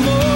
More.